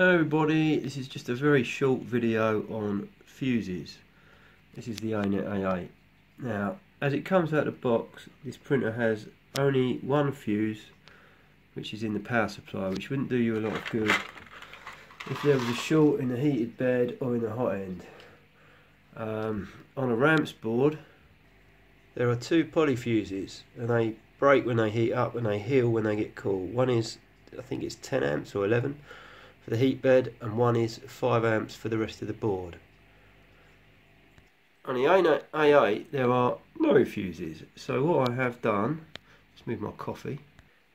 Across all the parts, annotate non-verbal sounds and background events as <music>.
Hello everybody, this is just a very short video on fuses. This is the ANET A8. Now, as it comes out of the box, this printer has only one fuse, which is in the power supply, which wouldn't do you a lot of good if there was a short in the heated bed or in the hot end. Um, on a ramps board, there are two poly fuses, and they break when they heat up and they heal when they get cool. One is, I think it's 10 amps or 11 for the heat bed, and one is 5 amps for the rest of the board. On the A8 there are no fuses, so what I have done, let's move my coffee,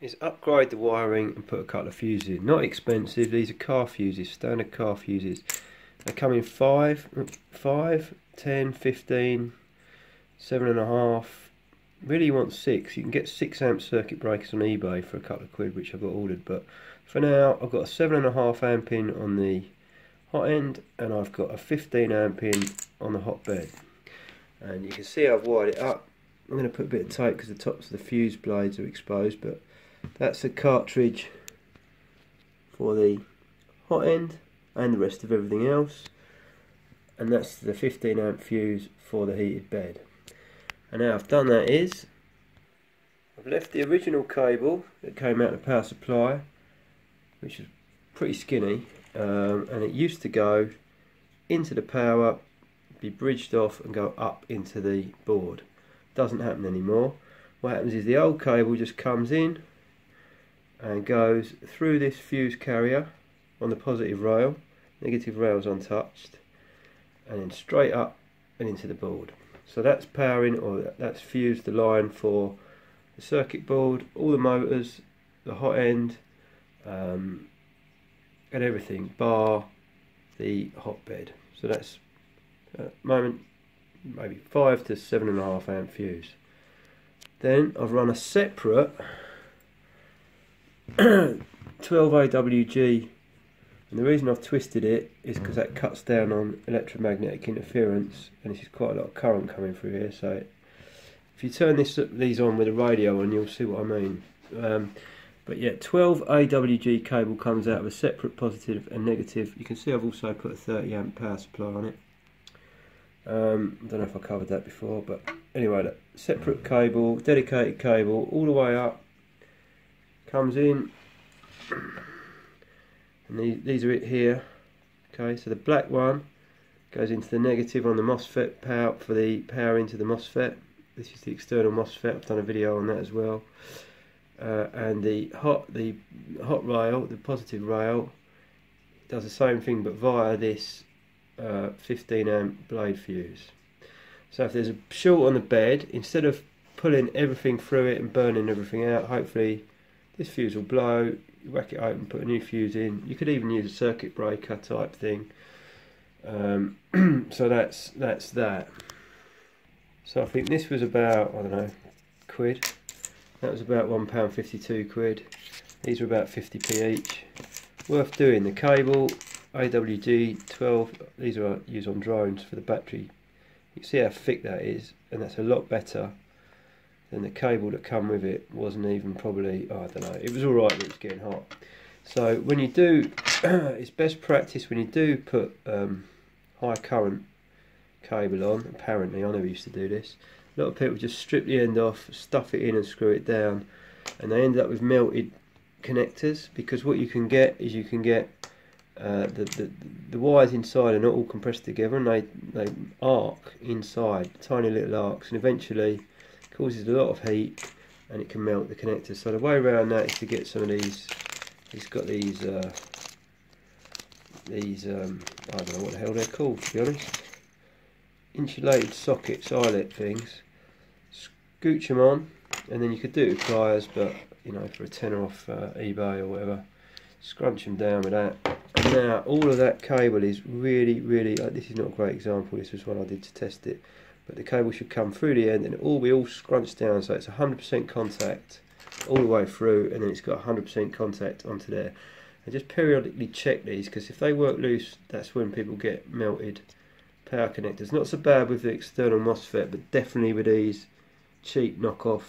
is upgrade the wiring and put a couple of fuses in. Not expensive, these are car fuses, standard car fuses. They come in 5, 5 10, 15, 7.5, really you want 6. You can get 6 amp circuit breakers on eBay for a couple of quid, which I've got ordered, but for now I've got a 7.5 amp in on the hot end and I've got a 15 amp in on the hot bed. And you can see I've wired it up. I'm going to put a bit of tape because the tops of the fuse blades are exposed but that's the cartridge for the hot end and the rest of everything else. And that's the 15 amp fuse for the heated bed. And now I've done that is I've left the original cable that came out of the power supply which is pretty skinny um, and it used to go into the power be bridged off and go up into the board. Doesn't happen anymore. What happens is the old cable just comes in and goes through this fuse carrier on the positive rail negative rail is untouched and then straight up and into the board. So that's powering or that's fused the line for the circuit board all the motors the hot end um, and everything bar the hotbed. So that's at the moment maybe five to seven and a half amp fuse. Then I've run a separate <coughs> 12 AWG and the reason I've twisted it is because that cuts down on electromagnetic interference and this is quite a lot of current coming through here so if you turn this these on with a radio on you'll see what I mean. Um, but yeah, 12 AWG cable comes out of a separate positive and negative. You can see I've also put a 30 amp power supply on it. Um, I don't know if I covered that before, but anyway, look, separate cable, dedicated cable, all the way up. Comes in, and these, these are it here. Okay, so the black one goes into the negative on the MOSFET power for the power into the MOSFET. This is the external MOSFET. I've done a video on that as well uh, and the hot the hot rail, the positive rail, does the same thing but via this uh, 15 amp blade fuse. So if there's a short on the bed, instead of pulling everything through it and burning everything out, hopefully this fuse will blow, you whack it open, put a new fuse in. You could even use a circuit breaker type thing. Um, <clears throat> so that's that's that. So I think this was about, I don't know, quid. That was about £1.52 quid. These are about 50p each. Worth doing. The cable, AWG 12, these are used on drones for the battery. You see how thick that is, and that's a lot better than the cable that come with it. Wasn't even probably, oh, I don't know, it was alright but it was getting hot. So when you do, <clears throat> it's best practice when you do put um, high current cable on, apparently, I never used to do this, a lot of people just strip the end off, stuff it in and screw it down. And they end up with melted connectors because what you can get is you can get uh, the, the the wires inside are not all compressed together and they, they arc inside, tiny little arcs and eventually causes a lot of heat and it can melt the connectors. So the way around that is to get some of these, he's got these, uh, these, um, I don't know what the hell they're called to be honest, insulated sockets, eyelet things scooch them on and then you could do it with pliers but you know for a tenner off uh, eBay or whatever scrunch them down with that. And now all of that cable is really really uh, this is not a great example this was what I did to test it but the cable should come through the end and it all be all scrunched down so it's 100% contact all the way through and then it's got 100% contact onto there. And just periodically check these because if they work loose that's when people get melted. Power connectors not so bad with the external MOSFET but definitely with these cheap knockoff.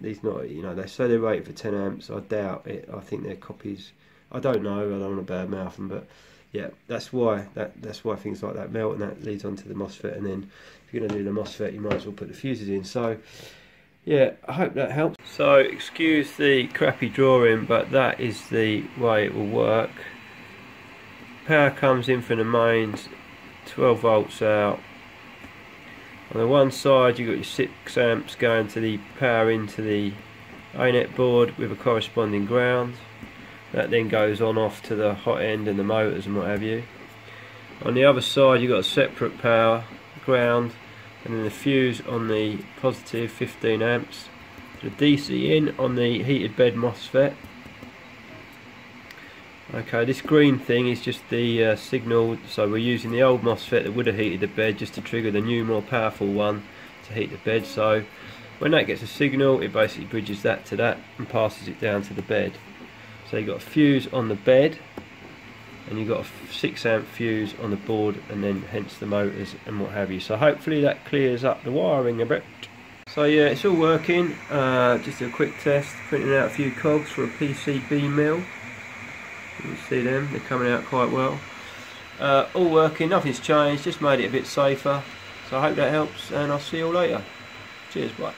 These not, you know, they say they're rated for 10 amps. I doubt it. I think they're copies I don't know. I don't want to badmouth them, but yeah, that's why that that's why things like that melt, and that leads on to the MOSFET. And then if you're going to do the MOSFET, you might as well put the fuses in. So yeah, I hope that helps. So excuse the crappy drawing, but that is the way it will work. Power comes in from the mains, 12 volts out. On the one side you've got your 6 amps going to the power into the ANET board with a corresponding ground. That then goes on off to the hot end and the motors and what have you. On the other side you've got a separate power ground and then the fuse on the positive 15 amps. The DC in on the heated bed MOSFET. Okay, this green thing is just the uh, signal, so we're using the old MOSFET that would have heated the bed just to trigger the new more powerful one to heat the bed. So when that gets a signal, it basically bridges that to that and passes it down to the bed. So you've got a fuse on the bed and you've got a 6 amp fuse on the board and then hence the motors and what have you. So hopefully that clears up the wiring a bit. So yeah, it's all working. Uh, just a quick test, printing out a few cogs for a PCB mill. You can see them, they're coming out quite well. Uh, all working, nothing's changed, just made it a bit safer. So I hope that helps and I'll see you all later. Cheers, bye.